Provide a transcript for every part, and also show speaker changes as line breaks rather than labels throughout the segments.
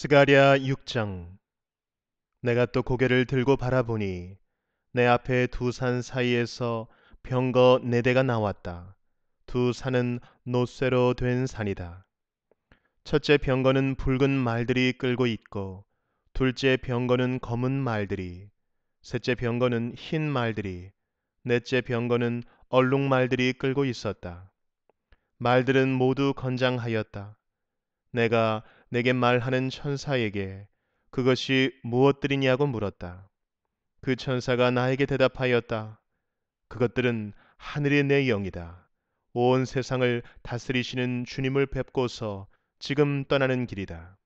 스가랴 6장 내가 또 고개를 들고 바라보니 내 앞에 두 산 사이에서 병거 네 대가 나왔다. 두 산은 노쇠로 된 산이다. 첫째 병거는 붉은 말들이 끌고 있고 둘째 병거는 검은 말들이 셋째 병거는 흰 말들이 넷째 병거는 얼룩 말들이 끌고 있었다. 말들은 모두 건장하였다. 내가 내게 말하는 천사에게 그것이 무엇들이냐고 물었다. 그 천사가 나에게 대답하였다. 그것들은 하늘의 내 영이다. 온 세상을 다스리시는 주님을 뵙고서 지금 떠나는 길이다.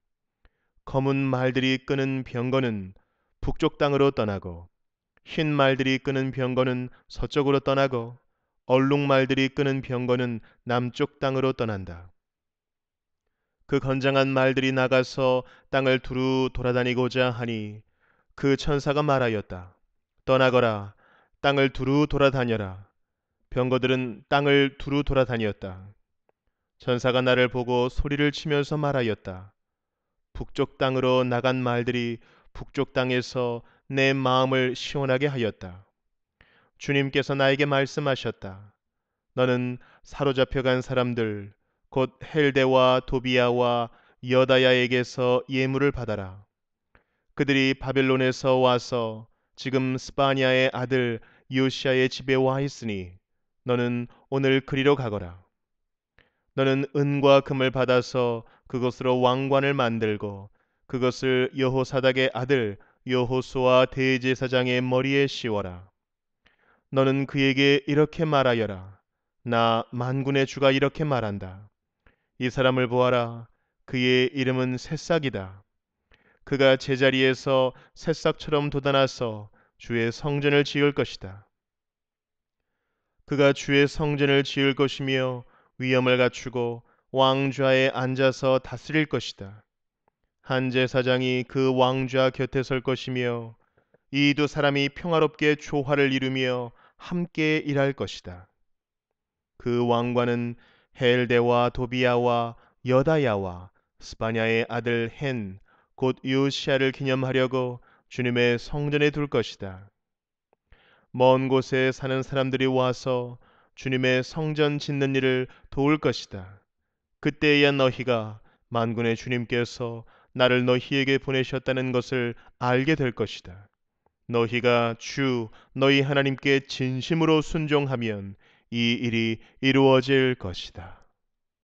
검은 말들이 끄는 병거는 북쪽 땅으로 떠나고 흰 말들이 끄는 병거는 서쪽으로 떠나고 얼룩 말들이 끄는 병거는 남쪽 땅으로 떠난다. 그 건장한 말들이 나가서 땅을 두루 돌아다니고자 하니 그 천사가 말하였다. 떠나거라. 땅을 두루 돌아다녀라. 병거들은 땅을 두루 돌아다녔다. 천사가 나를 보고 소리를 치면서 말하였다. 북쪽 땅으로 나간 말들이 북쪽 땅에서 내 마음을 시원하게 하였다. 주님께서 나에게 말씀하셨다. 너는 사로잡혀간 사람들, 곧 헬데와 도비아와 여다야에게서 예물을 받아라. 그들이 바벨론에서 와서 지금 스파니아의 아들 요시아의 집에 와 있으니 너는 오늘 그리로 가거라. 너는 은과 금을 받아서 그것으로 왕관을 만들고 그것을 여호사닥의 아들 여호수아 대제사장의 머리에 씌워라. 너는 그에게 이렇게 말하여라. 나 만군의 주가 이렇게 말한다. 이 사람을 보아라. 그의 이름은 새싹이다. 그가 제자리에서 새싹처럼 돋아나서 주의 성전을 지을 것이다. 그가 주의 성전을 지을 것이며 위엄을 갖추고 왕좌에 앉아서 다스릴 것이다. 한 제사장이 그 왕좌 곁에 설 것이며 이 두 사람이 평화롭게 조화를 이루며 함께 일할 것이다. 그 왕관은 헬데와 도비아와 여다야와 스파냐의 아들 헨곧 요시아를 기념하려고 주님의 성전에 둘 것이다. 먼 곳에 사는 사람들이 와서 주님의 성전 짓는 일을 도울 것이다. 그때야 너희가 만군의 주님께서 나를 너희에게 보내셨다는 것을 알게 될 것이다. 너희가 주 너희 하나님께 진심으로 순종하면 이 일이 이루어질 것이다.